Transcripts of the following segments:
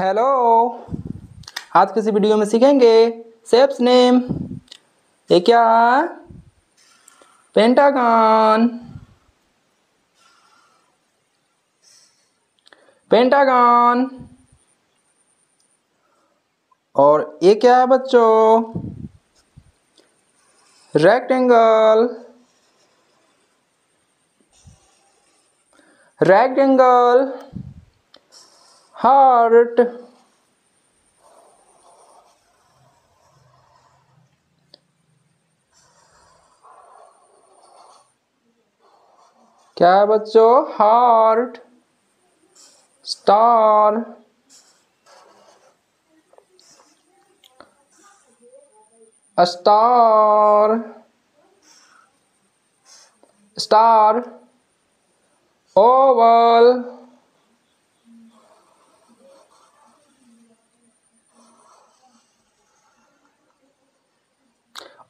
Hello आज किसी video में सीखेंगे सेप्स नेम ये क्या है? पेंटागन पेंटागन और ये क्या है बच्चों? रेक्टेंगल रेक्टेंगल heart क्या है बच्चों? Heart. Star. Star. Star. Oval.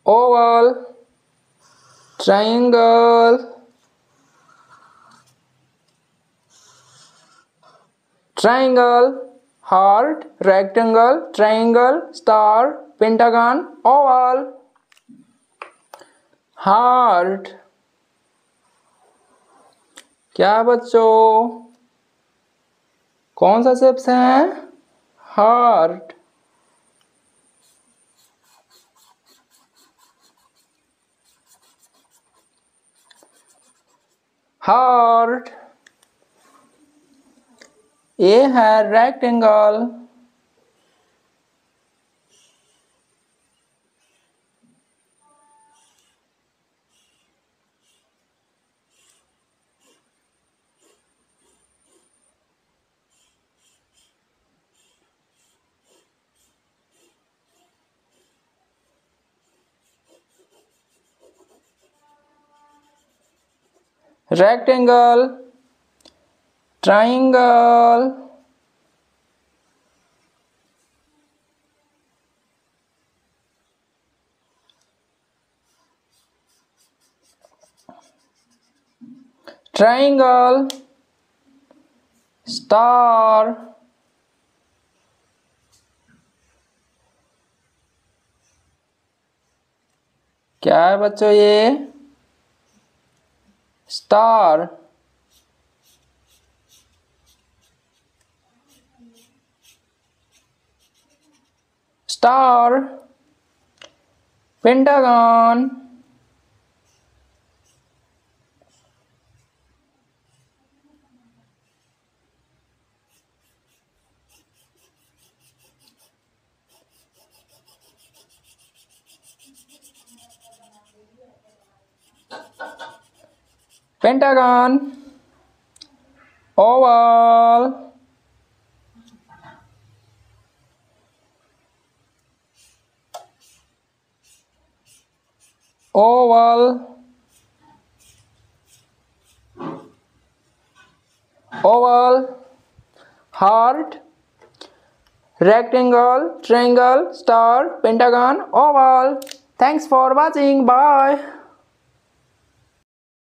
Oval triangle triangle heart rectangle triangle star pentagon oval heart क्या बच्चों कौन सा शेप्स है हार्ट हार्ट। ए है rectangle rectangle triangle triangle star क्या है बच्चों ये? Star star pentagon pentagon. Oval oval oval heart rectangle triangle star pentagon oval thanks for watching. Bye